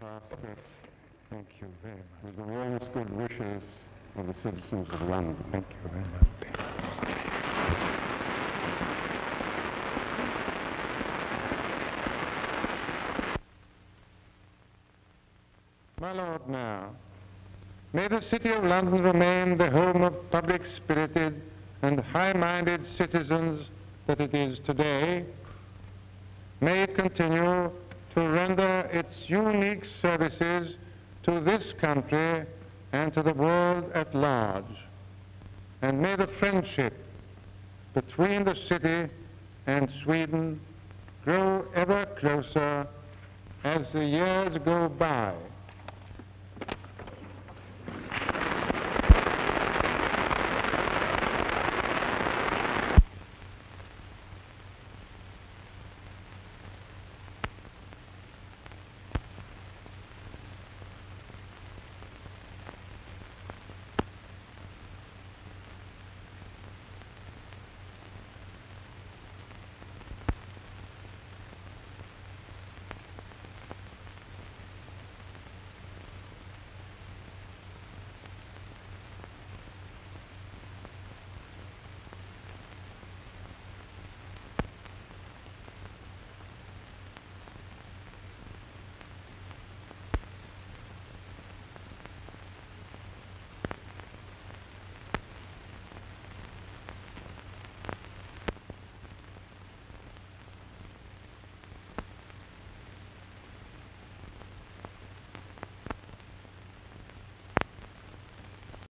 basket. Thank you very much. With the warmest good wishes of the citizens of London. Thank you very much. My Lord Mayor, may the City of London remain the home of public-spirited and high-minded citizens that it is today. May it continue to render its unique services to this country and to the world at large. And may the friendship between the city and Sweden grow ever closer as the years go by.